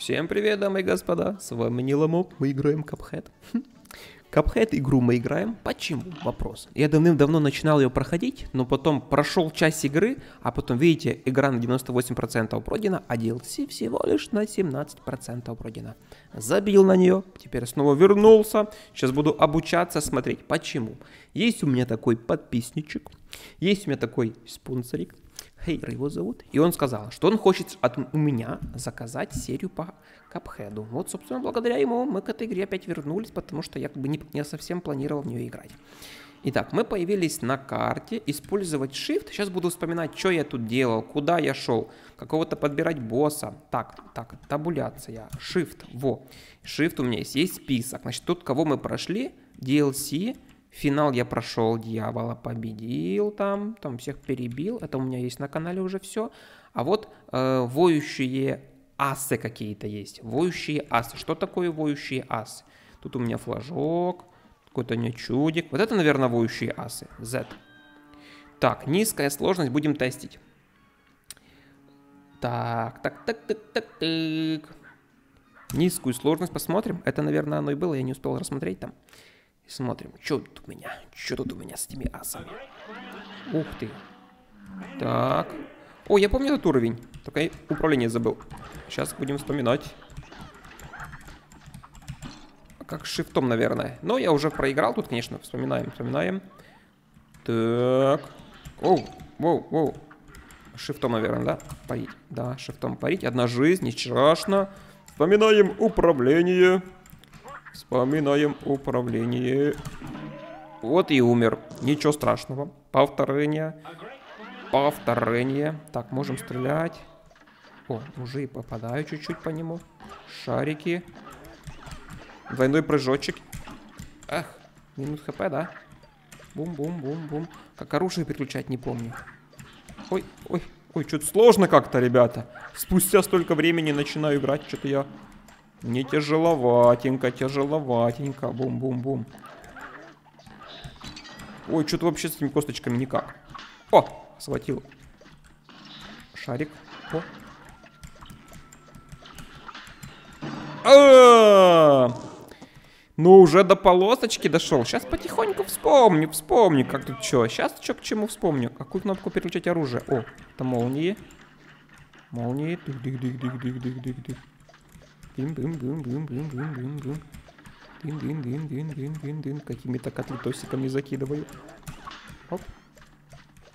Всем привет, дамы и господа, с вами Ниламок, мы играем Капхед. Капхед игру мы играем. Почему? Вопрос. Я давным-давно начинал ее проходить, но потом прошел часть игры, а потом, видите, игра на 98% пройдена, а DLC всего лишь на 17% пройдена. Забил на нее, теперь снова вернулся. Сейчас буду обучаться смотреть. Почему? Есть у меня такой подписничек, есть у меня такой спонсорик, Хейр его зовут, и он сказал, что он хочет от у меня заказать серию по Капхеду. Вот, собственно, благодаря ему мы к этой игре опять вернулись, потому что я как бы не, не совсем планировал в нее играть. Итак, мы появились на карте, использовать Shift. Сейчас буду вспоминать, что я тут делал, куда я шел, какого-то подбирать босса. Так, так, табуляция, Shift, во. Shift у меня есть, есть список. Значит, тут кого мы прошли, DLC, Финал я прошел, дьявола победил там, там всех перебил. Это у меня есть на канале уже все. А вот э, воющие асы какие-то есть. Воющие асы. Что такое воющие асы? Тут у меня флажок, какой-то не чудик. Вот это, наверное, воющие асы. Z. Так, низкая сложность будем тестить. Так, так, так, так, так, так. Низкую сложность посмотрим. Это, наверное, оно и было, я не успел рассмотреть там. Смотрим, что тут у меня, что тут у меня с этими асами. Ух ты. Так. О, я помню этот уровень, только я управление забыл. Сейчас будем вспоминать. Как шифтом, наверное. Но я уже проиграл тут, конечно. Вспоминаем, вспоминаем. Так. Оу, воу, воу. Шифтом, наверное, да? Парить. Да, шифтом парить. Одна жизнь, не страшно. Вспоминаем управление. Вспоминаем управление. Вот и умер. Ничего страшного. Повторение. Повторение. Так, можем стрелять. О, уже и попадаю чуть-чуть по нему. Шарики. Двойной прыжочек. Ах, минус хп, да? Бум-бум-бум-бум. Как оружие переключать, не помню. Ой, ой, ой, что-то сложно как-то, ребята. Спустя столько времени начинаю играть, что-то я не тяжеловатенько, тяжеловатенько. Бум-бум-бум. Ой, что-то вообще с этими косточками никак. О, схватил. Шарик. О. А -а -а! Ну, уже до полосочки дошел. Сейчас потихоньку вспомню, вспомню, как тут что. Сейчас что к чему вспомню. Какую кнопку переключать оружие? О, это молнии. Молнии. Дых-дых-дых-дых-дых-дых-дых. Дин, дин, дин, дин, дин, дин, дин, дин. Дин, дин, дин, дин, дин, дин, дин. Какими-то котлетосиками закидываю. Оп.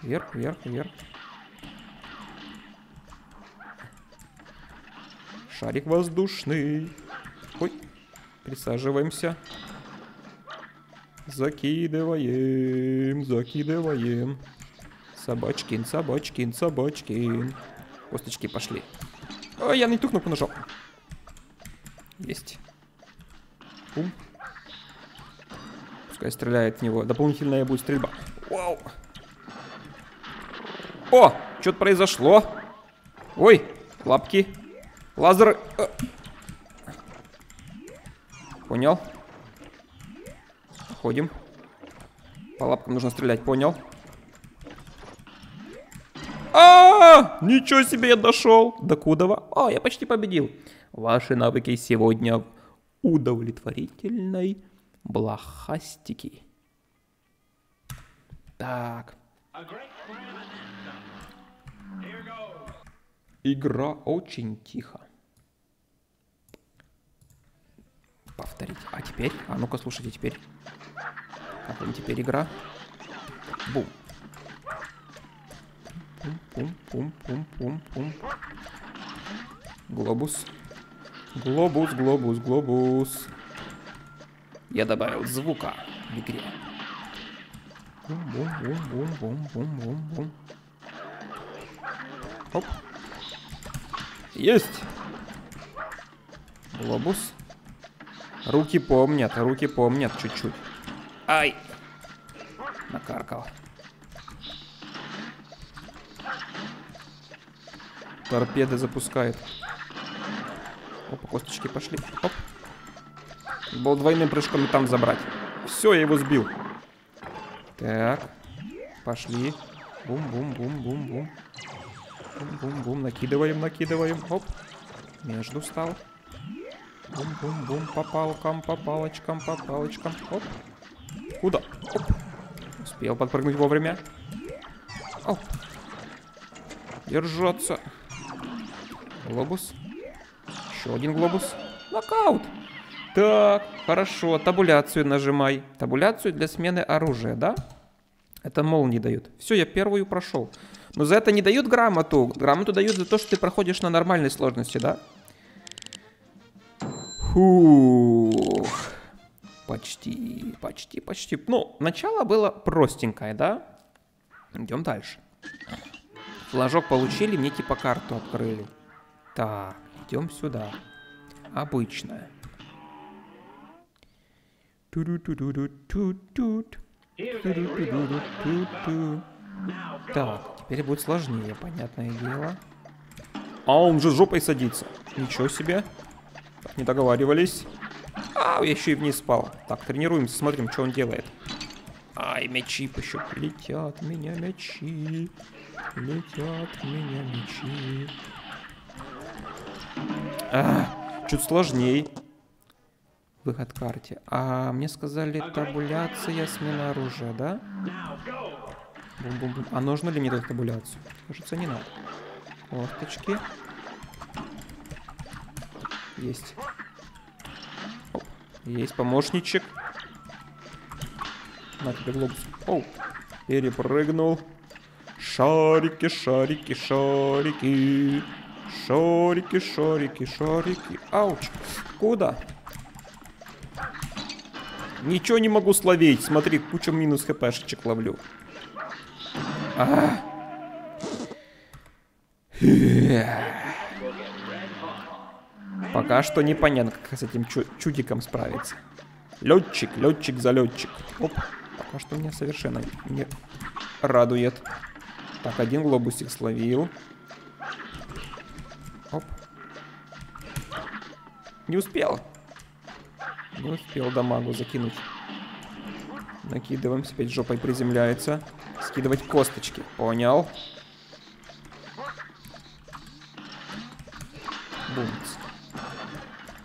Вверх, вверх, вверх. Шарик воздушный. Ой. Присаживаемся. Закидываем, закидываем. Собачкин, собачкин, собачкин. Косточки пошли. Ой, я не ту кнопку нажал. Есть. Бум. Пускай стреляет в него. Дополнительная будет стрельба. Вау. О, что-то произошло. Ой, лапки. Лазер. Э. Понял. Ходим. По лапкам нужно стрелять, понял. А, -а, -а! Ничего себе, я дошел. До Кудова. О, я почти победил. Ваши навыки сегодня удовлетворительной блохастики. Так. Игра очень тихо. Повторить. А теперь? А ну-ка, слушайте теперь. Как вам теперь игра? Бум. Пум-пум-пум-пум-пум-пум. Глобус. Глобус, глобус, глобус. Я добавил звука в игре. Бум-бум-бум-бум-бум-бум-бум. Оп. Есть. Глобус. Руки помнят, руки помнят чуть-чуть. Ай. Накаркал. Торпеды запускает. Опа, косточки пошли. Оп. Был двойным прыжком и там забрать. Все, я его сбил. Так. Пошли. Бум-бум-бум-бум-бум. Бум-бум-бум. Накидываем, накидываем. Оп. Между стал. Бум-бум-бум, по палкам, по палочкам, по палочкам. Оп. Куда? Оп. Успел подпрыгнуть вовремя. Оп. Держаться. Глобус. Еще один глобус. Нокаут. Так, хорошо. Табуляцию нажимай. Табуляцию для смены оружия, да? Это молнии дают. Все, я первую прошел. Но за это не дают грамоту. Грамоту дают за то, что ты проходишь на нормальной сложности, да? Фух. Почти, почти, почти. Ну, начало было простенькое, да? Идем дальше. Флажок получили, мне типа карту открыли. Так, идем сюда. Обычная. Так, теперь будет сложнее, понятное дело. А он же жопой садится. Ничего себе. Не договаривались. А, я еще и вниз спал. Так, тренируемся, смотрим, что он делает. Ай, мячи еще летят меня мячи. Летят меня мячи. А, чуть сложней. Выход к карте. А мне сказали табуляция, смена оружия, да? Бум-бум-бум. А нужно ли мне эту табуляцию? Кажется, не надо. Косточки. Есть. Оп. Есть помощничек. На тебе глобус. Оу. Перепрыгнул. Шарики, шарики, шарики. Шарики, шарики, шарики. Ауч. Куда? Ничего не могу словить. Смотри, кучу минус хпшечек ловлю. А. Пока что непонятно, как с этим чу чудиком справиться. Летчик, летчик, залетчик. Оп, пока что меня совершенно не радует. Так, один глобусик словил. Оп. Не успел. Не успел дамагу закинуть. Накидываем, опять жопой приземляется. Скидывать косточки. Понял. Бумц.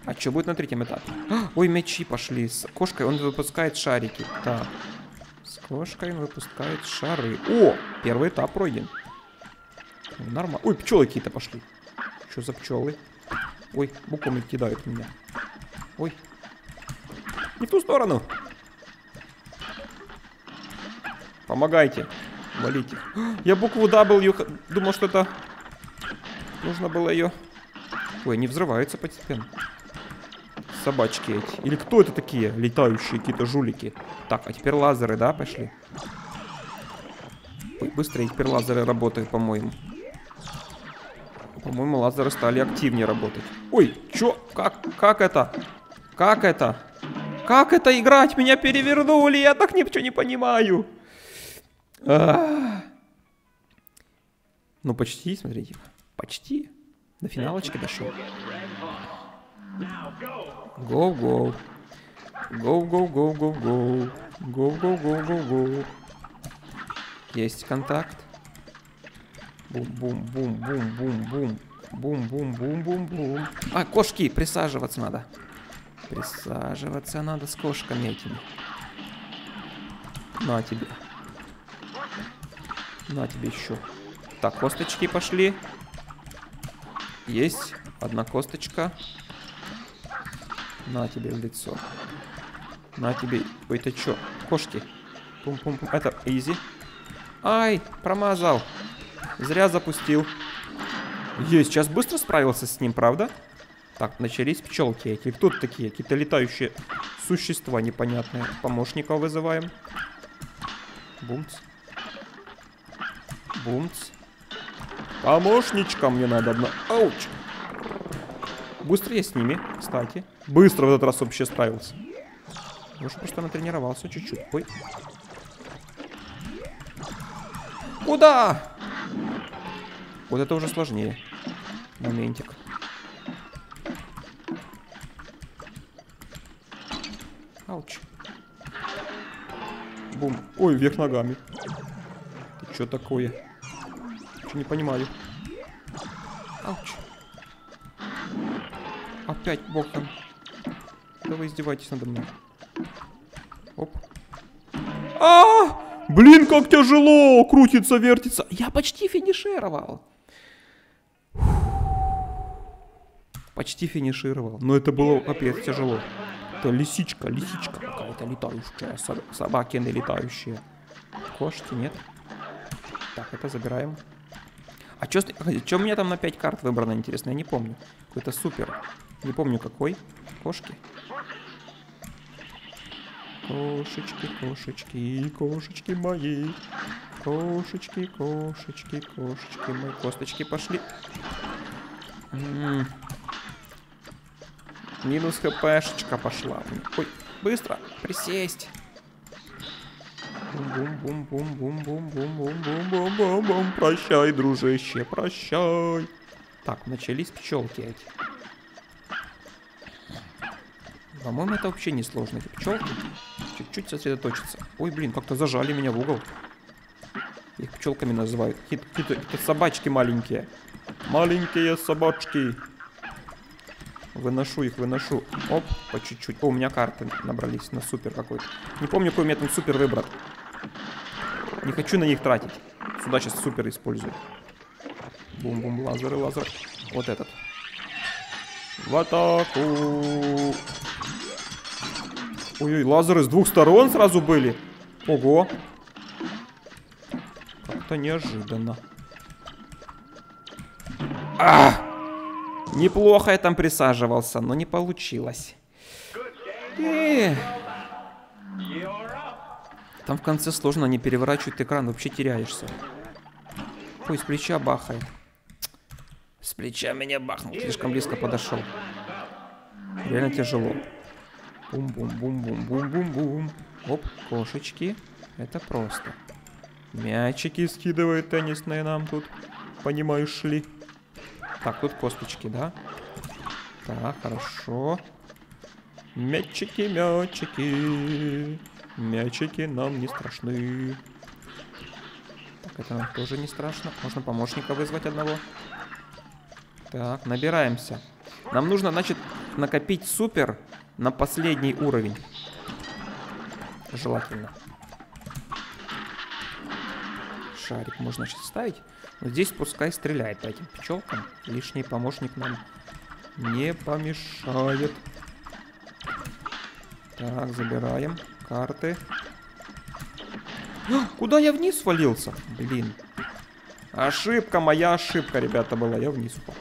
А что будет на третьем этапе? Ой, мячи пошли. С кошкой он выпускает шарики. Так. С кошкой он выпускает шары. О, первый этап пройден. Нормально. Ой, пчелы какие-то пошли. Что за пчелы? Ой, буквами кидают меня. Ой. Не в ту сторону. Помогайте. Валите. Я букву W думал, что это... Нужно было ее... Ой, не взрываются постепенно. Собачки эти. Или кто это такие? Летающие какие-то жулики. Так, а теперь лазеры, да, пошли? Ой, быстрее теперь лазеры работают, по-моему. По-моему, лазеры стали активнее работать. Ой, чё? Как? Как это? Как это? Как это играть? Меня перевернули, я так ничего не понимаю. А -а -а. Ну, почти, смотрите. Почти. До финалочки дошел. Go, go. Go, go, go, go, go. Go, go, go, go, go. Есть контакт. Бум-бум-бум-бум-бум-бум. Бум-бум-бум-бум-бум. А, кошки, присаживаться надо. Присаживаться надо с кошками этими. На тебе. На тебе еще. Так, косточки пошли. Есть. Одна косточка. На тебе в лицо. На тебе. Ой, ты чё? Кошки. Пум-пум-пум. Это изи. Ай, промазал. Зря запустил. Есть, сейчас быстро справился с ним, правда? Так, начались пчелки эти. Кто такие? Какие-то летающие существа непонятные. Помощников вызываем. Бумц. Бумц. Помощничка мне надо. Ауч. Быстро я с ними, кстати. Быстро в этот раз вообще справился. Может, просто натренировался чуть-чуть. Ой. Куда? Вот это уже сложнее. Моментик. Ауч. Бум. Ой, вверх ногами. Ты что такое? Что не понимаю. Ауч. Опять боком. Что вы издеваетесь надо мной? Оп. А! Блин, как тяжело! Крутится, вертится. Я почти финишировал. Почти финишировал. Но это было капец тяжело. Это лисичка, лисичка какая-то летающая. Со- собакины летающие. Кошки, нет? Так, это забираем. А что у меня там на 5 карт выбрано, интересно? Я не помню. Какой-то супер. Не помню какой. Кошки. Кошечки, кошечки, кошечки мои. Кошечки, кошечки, кошечки мои. Косточки пошли. М. Минус хпшечка пошла. Ой, быстро, присесть. Бум-бум-бум-бум-бум-бум-бум-бум-бум-бум. Прощай, дружище, прощай. Так, начались пчелки эти. По-моему, это вообще не сложно, эти пчелки. Чуть-чуть сосредоточиться. Ой, блин, как-то зажали меня в угол. Их пчелками называют. Какие-то собачки маленькие. Маленькие собачки. Выношу их, выношу. Оп, по чуть-чуть. О, у меня карты набрались на супер какой-то. Не помню, какой у меня там супер выбран. Не хочу на них тратить. Сюда сейчас супер использую. Бум-бум, лазеры, лазеры. Вот этот. В атаку. Ой-ой, лазеры с двух сторон сразу были. Ого. Как-то неожиданно. А! Неплохо я там присаживался, но не получилось. Э. Там в конце сложно, они переворачивают экран, вообще теряешься. Ой, с плеча бахает. С плеча меня бахнул, слишком близко подошел. Реально тяжело. Бум-бум-бум-бум-бум-бум-бум. Оп, кошечки. Это просто. Мячики скидывают теннисные нам тут. Понимаешь ли? Так, тут косточки, да? Так, хорошо. Мячики, мячики. Мячики нам не страшны. Так, это нам тоже не страшно. Можно помощника вызвать одного. Так, набираемся. Нам нужно, значит, накопить супер на последний уровень. Желательно. Шарик можно сейчас ставить. Здесь пускай стреляет по этим пчелкам. Лишний помощник нам не помешает. Так, забираем карты. А, Куда я вниз свалился? Блин. Ошибка, моя ошибка, ребята, была. Я вниз упал.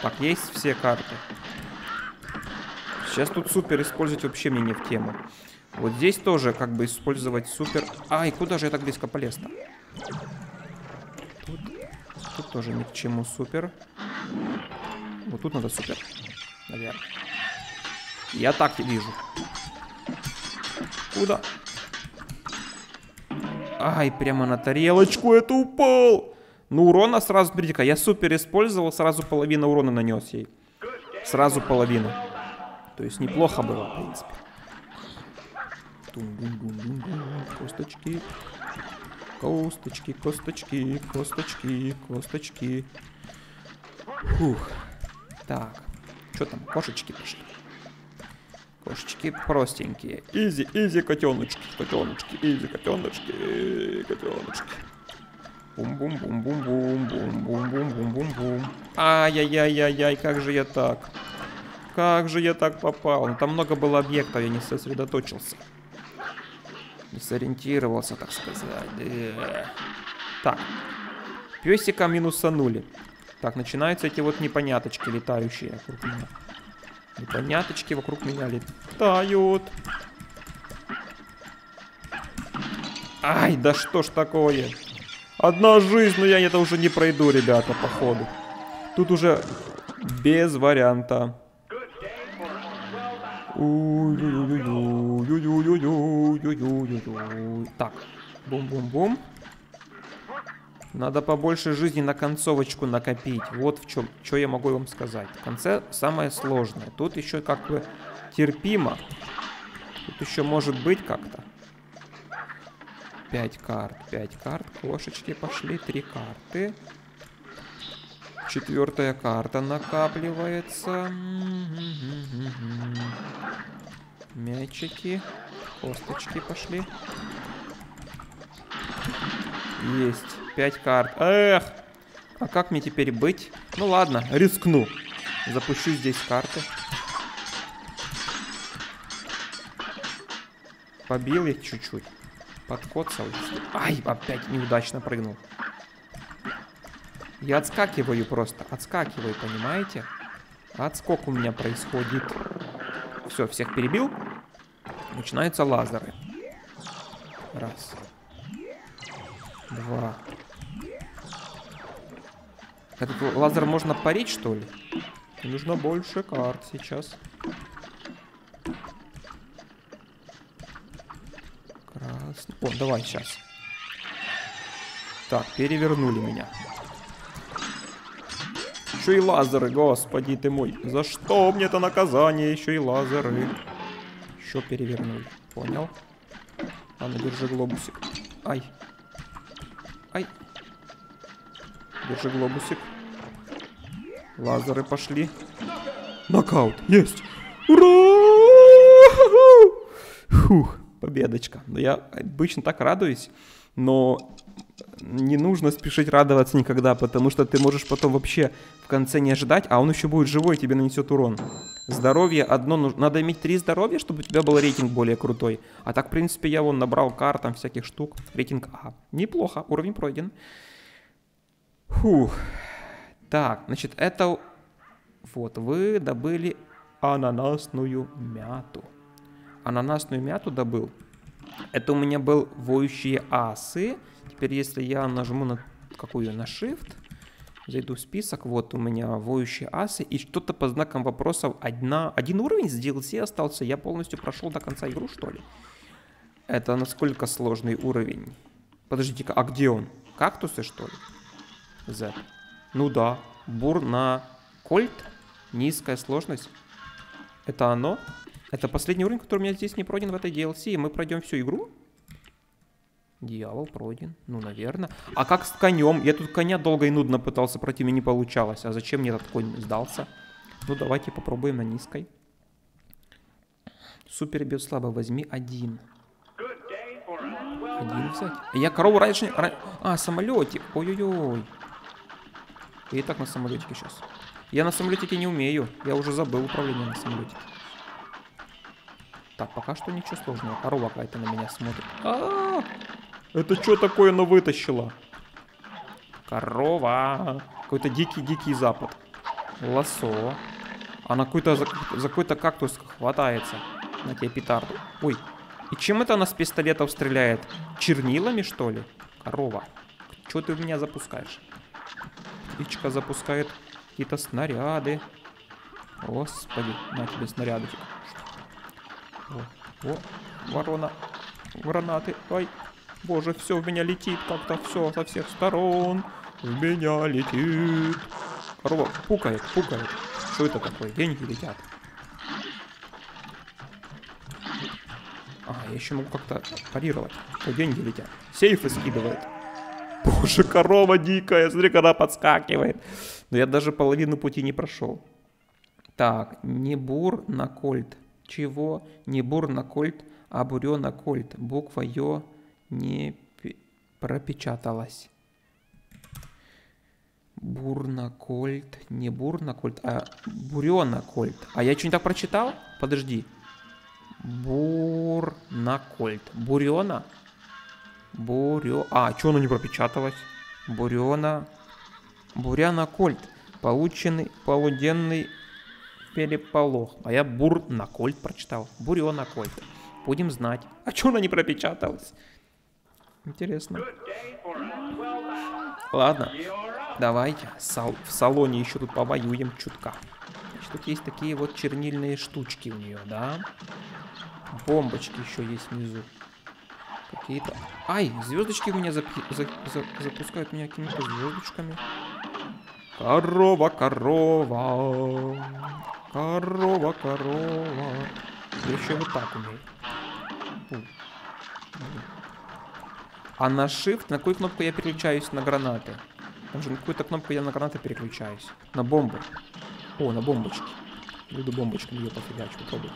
Так, есть все карты. Сейчас тут супер использовать вообще мне не в тему. Вот здесь тоже как бы использовать супер... Ай, куда же я так близко полез-то? Тут, тоже ни к чему супер. Вот тут надо супер. Наверное. Я так и вижу. Куда? Ай, прямо на тарелочку это упал. Ну, урона сразу, смотрите-ка, я супер использовал, сразу половину урона нанес ей. Сразу половину. То есть неплохо было, в принципе. Тум-дум-дум-дум-дум. Косточки. Косточки, косточки, косточки, косточки. Фух. Так. Что там? Кошечки пошли. Кошечки простенькие. Easy, easy, котеночки, котеночки, easy, котеночки, котеночки. Бум-бум-бум-бум-бум-бум-бум-бум-бум-бум. Ай-яй-яй-яй-яй, как же я так? Как же я так попал? Там много было объектов, я не сосредоточился сориентировался, так сказать. Так. Песика минусанули. Так, начинаются эти вот непоняточки летающие вокруг меня. Непоняточки вокруг меня летают. Ай, да что ж такое? Одна жизнь, но я это уже не пройду, ребята, походу. Тут уже без варианта. Ой-ой-ой-ой. Так, бум-бум-бум. Надо побольше жизни на концовочку накопить. Вот в чем, что я могу вам сказать. В конце самое сложное. Тут еще как бы терпимо. Тут еще может быть как-то. Пять карт, пять карт. Кошечки пошли, три карты. Четвертая карта накапливается. Мячики. Косточки пошли. Есть. Пять карт. Эх! А как мне теперь быть? Ну ладно, рискну. Запущу здесь карты. Побил их чуть-чуть. Подкоцал. Ай, опять неудачно прыгнул. Я отскакиваю просто. Отскакиваю, понимаете? Отскок у меня происходит. Все, всех перебил. Начинаются лазеры. Раз. Два. Этот лазер можно парить, что ли? Нужно больше карт сейчас. Красный. О, давай сейчас. Так, перевернули меня. Еще и лазеры, господи ты мой. За что мне это наказание? Еще и лазеры. Еще перевернули. Понял? А ну держи глобусик. Ай. Ай. Держи глобусик. Лазеры пошли. Нокаут. Есть. Ура! Фух, победочка. Но я обычно так радуюсь, но не нужно спешить радоваться никогда, потому что ты можешь потом вообще в конце не ожидать, а он еще будет живой и тебе нанесет урон. Здоровье одно, нужно. надо иметь три здоровья, чтобы у тебя был рейтинг более крутой. А так, в принципе, я вон набрал карт, там всяких штук. Рейтинг А. Неплохо, уровень пройден. Фух. Так, значит, это... Вот, вы добыли ананасную мяту. Ананасную мяту добыл. Это у меня был воющие асы. Теперь, если я нажму на какую? На Shift, зайду в список, вот у меня воющие асы, и что-то по знакам вопросов одна, один уровень с DLC остался, я полностью прошел до конца игру, что ли? Это насколько сложный уровень? Подождите-ка, а где он? Кактусы, что ли? Z. Ну да, бур на кольт, низкая сложность. Это оно? Это последний уровень, который у меня здесь не пройден в этой DLC, и мы пройдем всю игру? Дьявол пройден. Ну, наверное. А как с конем? Я тут коня долго и нудно пытался пройти, мне не получалось. А зачем мне этот конь сдался? Ну, давайте попробуем на низкой. Супер бьет слабо. Возьми один. Один взять. Я корову раньше... А, самолетик. Ой-ой-ой. И так на самолетике сейчас. Я на самолетике не умею. Я уже забыл управление на самолетике. Так, пока что ничего сложного. Корова какая-то на меня смотрит. А -а -а! Это что такое она вытащила? Корова. Какой-то дикий-дикий запад. Лосо. Она какой-то за, за какой-то кактус хватается. На тебе петарду. Ой. И чем это она с пистолетов стреляет? Чернилами, что ли? Корова. Что ты в меня запускаешь? Птичка запускает какие-то снаряды. Господи, на тебе снаряды. О, о, ворона. Гранаты. Ой, Боже, все в меня летит как-то, все со всех сторон. В меня летит. Корова пукает, пукает. Что это такое? Деньги летят. А, я еще могу как-то парировать. О, деньги летят. Сейфы скидывает. Боже, корова дикая, смотри, когда подскакивает. Но я даже половину пути не прошел. Так, не бур на кольт. Чего? Не бур на кольт, а бурё на кольт. Буква Ё не пропечаталась. Бурнакольт. Не Бурнакольт, а Буренакольт. А я что не так прочитал? Подожди. Бурнакольт. Бурена? Бурё... А, что оно не пропечаталось? Бурена... Буряна Кольт. Полученный полуденный переполох. А я Бурнакольт прочитал. Бурена Кольт. Будем знать. А что она не пропечаталась? Интересно. Ладно, давайте сал в салоне еще тут повоюем чутка. Значит, тут есть такие вот чернильные штучки у нее, да? Бомбочки еще есть внизу. Какие-то... Ай, звездочки у меня зап... за... За... запускают меня какими-то звездочками. Корова, корова. Корова, корова. Я еще вот так умею. А на Shift, на какую кнопку я переключаюсь на гранаты? Там же на какую-то кнопку я на гранаты переключаюсь. На бомбы. О, на бомбочки. Буду бомбочками ее пофигачу, попробуй.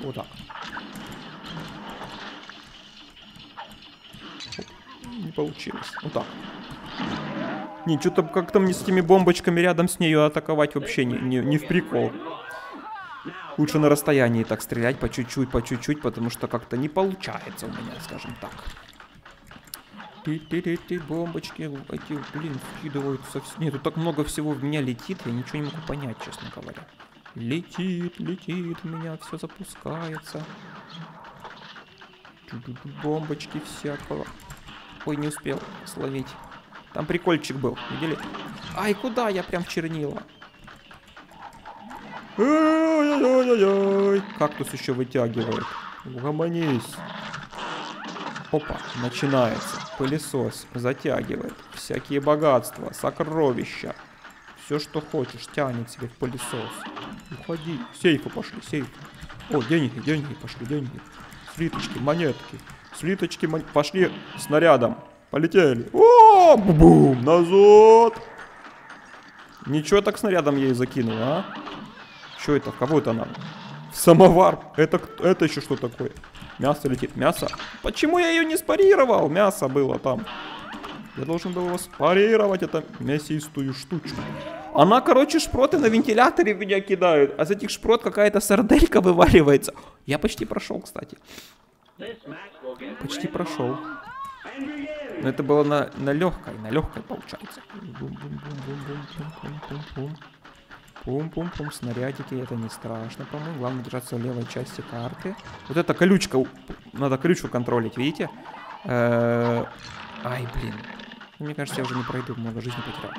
Вот так. Не получилось. Вот так. Не, что-то как-то мне с этими бомбочками рядом с нею атаковать вообще не, не, не в прикол. Лучше на расстоянии так стрелять по чуть-чуть, по чуть-чуть, потому что как-то не получается у меня, скажем так. Ты-ты-ты, бомбочки, эти, блин, вкидывают совсем... Нет, тут так много всего в меня летит, я ничего не могу понять, честно говоря. Летит, летит, у меня все запускается. Бомбочки всякого. Ой, не успел словить. Там прикольчик был, видели? Ай, куда я прям в чернила? Ой-ой-ой-ой. Кактус еще вытягивает. Угомонись. Опа, начинается. Пылесос затягивает. Всякие богатства, сокровища. Все, что хочешь, тянет себе в пылесос. Уходи. Сейфы пошли, сейфы. О, деньги, деньги пошли, деньги. Слиточки, монетки. Слиточки, мон... пошли снарядом. Полетели. О, бум, назад. Ничего так снарядом ей закинул, а? Что это? Кого это надо? Самовар. Это, это еще что такое? Мясо летит. Мясо. Почему я ее не спарировал? Мясо было там. Я должен был его спарировать, это мясистую штучку. Она, короче, шпроты на вентиляторе меня кидают. А с этих шпрот какая-то сарделька вываливается. Я почти прошел, кстати. Почти прошел. Но это было на, на легкой, на легкой получается. Пум-пум-пум, снарядики, это не страшно, по-моему. Главное держаться в левой части карты. Вот эта колючка, надо колючку контролить, видите? Э, ай, блин. Мне кажется, я уже не пройду, много жизни потерял.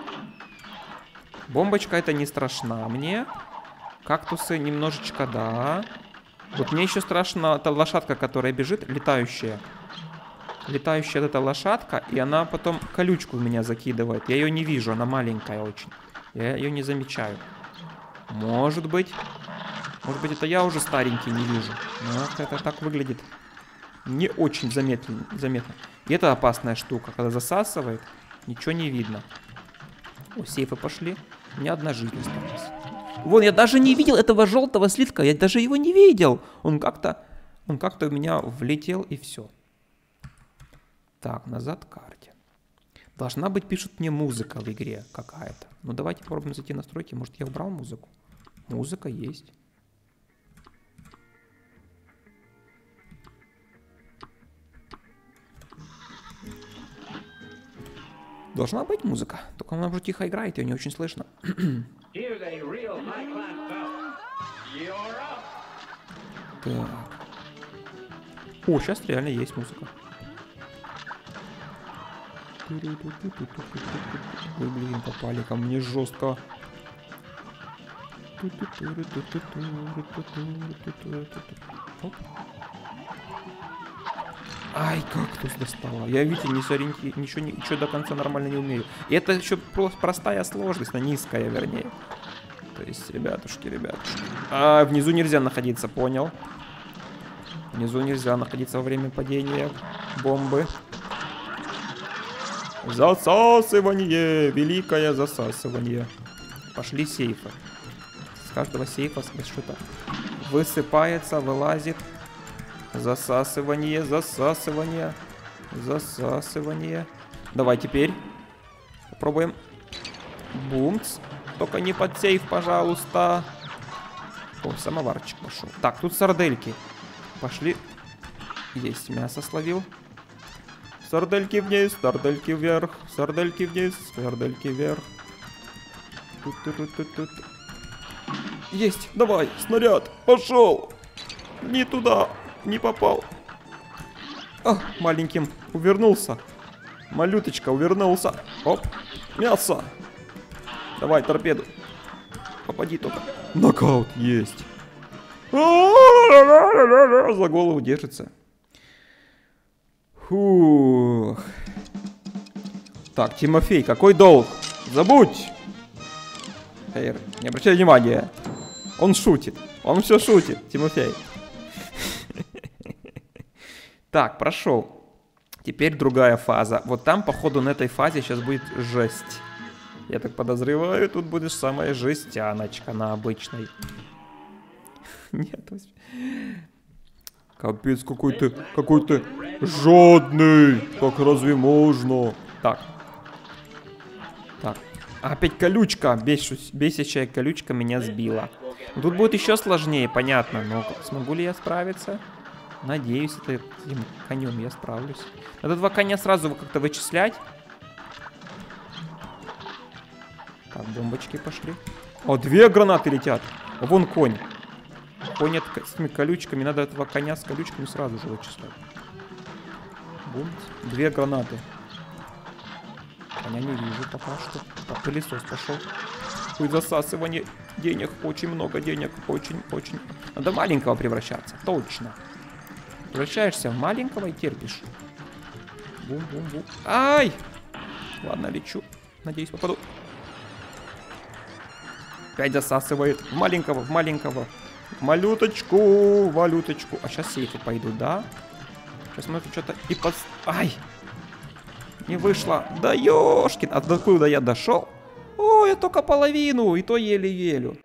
Бомбочка это не страшна мне. Кактусы немножечко, да. Вот мне еще страшно та лошадка, которая бежит, летающая. Летающая эта лошадка, и она потом колючку в меня закидывает. Я ее не вижу, она маленькая очень. Я ее не замечаю. Может быть. Может быть, это я уже старенький не вижу. Но это так выглядит не очень заметно. заметно. И это опасная штука. Когда засасывает, ничего не видно. О, сейфы пошли. У меня одна жизнь осталась. Вон, я даже не видел этого желтого слитка. Я даже его не видел. Он как-то... Он как-то у меня влетел и все. Так, назад карте. Должна быть, пишут мне, музыка в игре какая-то. Ну, давайте попробуем зайти в настройки. Может, я убрал музыку? Музыка есть. Должна быть музыка, только она уже тихо играет, ее не очень слышно. так. О, сейчас реально есть музыка. Ой, блин, попали ко мне жестко. Ай, кактус достала. Я, видите, не сориенти... ничего, ничего до конца нормально не умею. И это еще просто простая сложность, на низкая, вернее. То есть, ребятушки, ребятушки. А, внизу нельзя находиться, понял. Внизу нельзя находиться во время падения бомбы. Засасывание! Великое засасывание. Пошли сейфы. С каждого сейфа что-то высыпается, вылазит. Засасывание, засасывание, засасывание. Давай теперь. Попробуем. Бумц. Только не под сейф, пожалуйста. О, самоварчик пошел. Так, тут сардельки. Пошли. Есть, мясо словил. Сардельки вниз, сардельки вверх, сардельки вниз, сардельки вверх. -тут -тут -тут -тут. Есть, давай, снаряд, пошел. Не туда, не попал. А, маленьким увернулся. Малюточка увернулся. Оп, мясо. Давай, торпеду. Попади только. Нокаут есть. За голову держится. Фух. Так, Тимофей, какой долг? Забудь! Эйр, не обращай внимания. Он шутит. Он все шутит, Тимофей. Так, прошел. Теперь другая фаза. Вот там, походу, на этой фазе сейчас будет жесть. Я так подозреваю, тут будет самая жестяночка на обычной. Нет. Капец, какой ты, какой ты жадный. Как разве можно? Так. Так. Опять колючка. Бесящая колючка меня сбила. Тут будет еще сложнее, понятно. Но смогу ли я справиться? Надеюсь, это этим конем я справлюсь. Надо два коня сразу как-то вычислять. Так, бомбочки пошли. О, две гранаты летят. Вон конь. Конь с этими колючками. Надо этого коня с колючками сразу же вычислять. Бум. Две гранаты. Коня не вижу пока что. Так, пылесос пошел. Ой, засасывание денег. Очень много денег. Очень-очень. Надо маленького превращаться. Точно. Превращаешься в маленького и терпишь. Бум-бум-бум. Ай! Ладно, лечу. Надеюсь, попаду. Опять засасывает. В маленького, в маленького. В малюточку, валюточку. А сейчас сейфы пойдут, да? Сейчас может что-то и пос... Ай! Не вышло. Да ёшкин. А до куда я дошел? О, я только половину. И то еле-еле.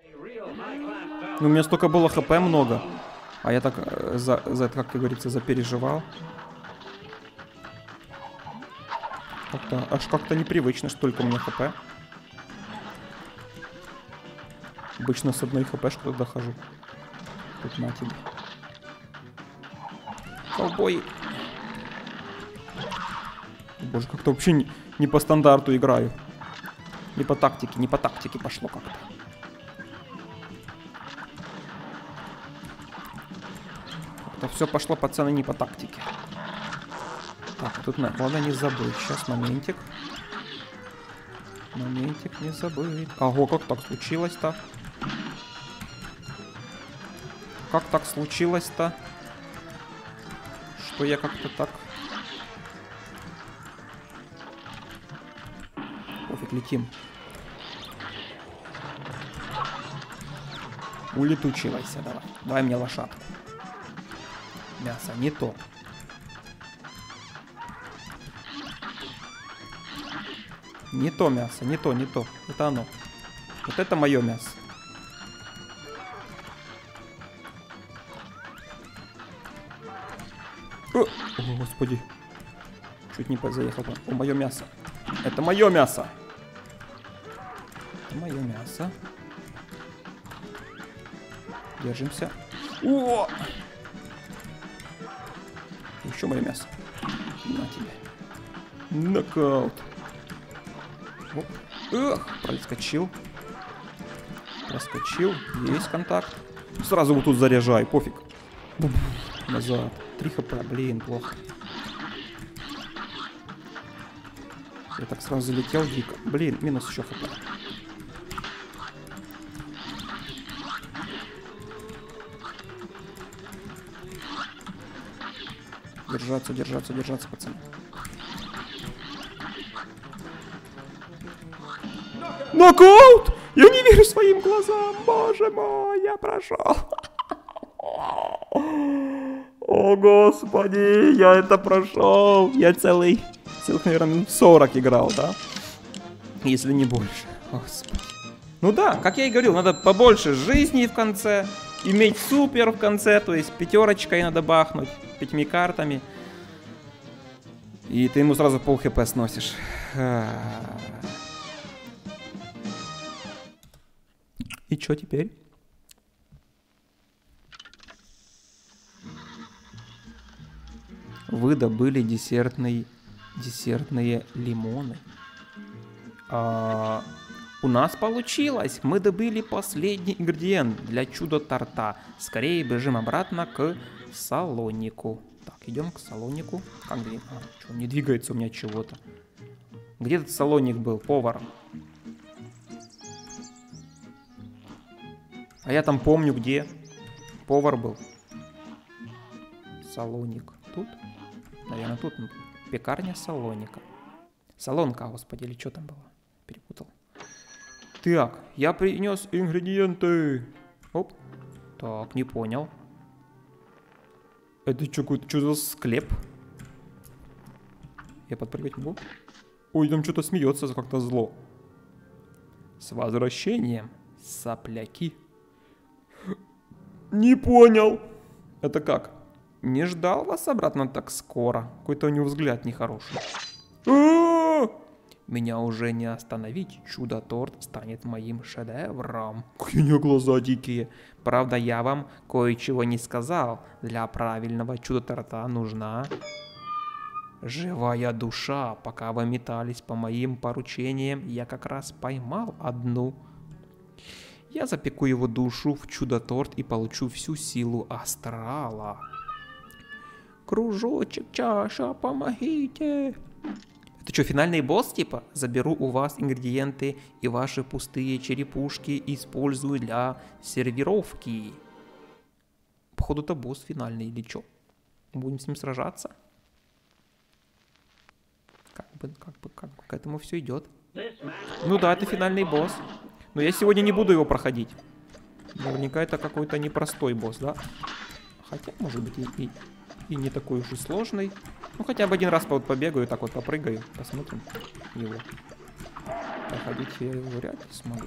Ну, у меня столько было хп много. А я так э, за, за как говорится, запереживал. Как-то, аж как-то непривычно, что только у меня хп. Обычно с одной хп что дохожу. Тут на тебе. Ковбой. Боже, как-то вообще не, не по стандарту играю. Не по тактике, не по тактике пошло как-то. Это все пошло, пацаны, не по тактике. Так, тут надо не забыть. Сейчас моментик. Моментик не забыть. Ого, как так случилось-то? Как так случилось-то? Что я как-то так... летим. Улетучивайся, давай. Давай мне лошадку. Мясо не то. Не то мясо, не то, не то. Это оно. Вот это мое мясо. О, господи. Чуть не заехал. О, мое мясо. Это мое мясо. Мое мясо. Держимся. О! Еще мое мясо. На тебе. Нокаут. Оп. Эх, проскочил. Проскочил. Есть контакт. Сразу вот тут заряжай, пофиг. Назад. 3 хп, блин, плохо. Я так сразу залетел дико. Блин, минус еще хп. Держаться, держаться, держаться, пацаны. Нокаут! Я не верю своим глазам, боже мой, я прошел. О, господи, я это прошел. Я целый, целых, наверное, 40 играл, да? Если не больше. Господи. Ну да, как я и говорил, надо побольше жизни в конце, иметь супер в конце, то есть пятерочкой надо бахнуть, пятьми картами. И ты ему сразу пол хп сносишь. И что теперь? Вы добыли десертный, десертные лимоны. А, у нас получилось. Мы добыли последний ингредиент для чудо-торта. Скорее бежим обратно к салонику. Так, идем к салонику. Как? А, что, не двигается у меня чего-то. Где этот салоник был? Повар. А я там помню, где повар был. Салоник. Тут? Наверное, тут пекарня Салоника. Салонка, господи, или что там было? Перепутал. Так, я принес ингредиенты. Оп. Так, не понял. Это что, какой-то что за склеп? Я подпрыгать могу? Ой, там что-то смеется как-то зло. С возвращением, сопляки. Не понял. Это как? Не ждал вас обратно так скоро. Какой-то у него взгляд нехороший. А! Меня уже не остановить, чудо-торт станет моим шедевром. Какие у него глаза дикие. Правда, я вам кое-чего не сказал. Для правильного чудо-торта нужна живая душа. Пока вы метались по моим поручениям, я как раз поймал одну. Я запеку его душу в чудо-торт и получу всю силу астрала. Кружочек, чаша, помогите. Это что, финальный босс типа? Заберу у вас ингредиенты и ваши пустые черепушки использую для сервировки. Походу это босс финальный или что? Будем с ним сражаться? Как бы, как бы, как бы к этому все идет. Ну да, это финальный босс. Но я сегодня не буду его проходить. Наверняка это какой-то непростой босс, да? Хотя, может быть, и, и, и не такой уж и сложный. Ну, хотя бы один раз вот побегаю, так вот попрыгаю, посмотрим его. Проходить я его вряд ли смогу.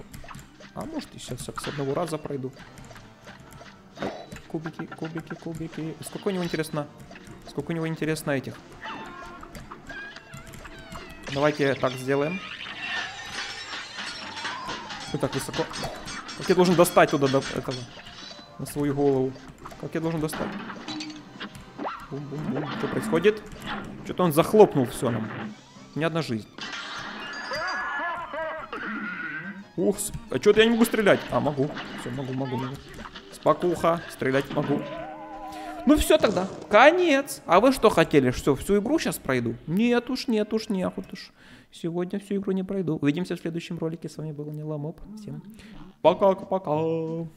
А может, и сейчас с одного раза пройду. Ой, кубики, кубики, кубики. Сколько у него интересно... Сколько у него интересно этих. Давайте так сделаем. Ты так высоко. Как я должен достать туда до этого? На свою голову. Как я должен достать? Бум-бум-бум. Что происходит? Что-то он захлопнул все нам. Ни одна жизнь. Ух, а что-то я не могу стрелять. А, могу. Все, могу, могу, могу. Спокуха, стрелять могу. Ну все тогда, конец. А вы что хотели, что всю игру сейчас пройду? Нет уж, нет уж, нет уж. Сегодня всю игру не пройду. Увидимся в следующем ролике. С вами был Нила Всем пока-пока.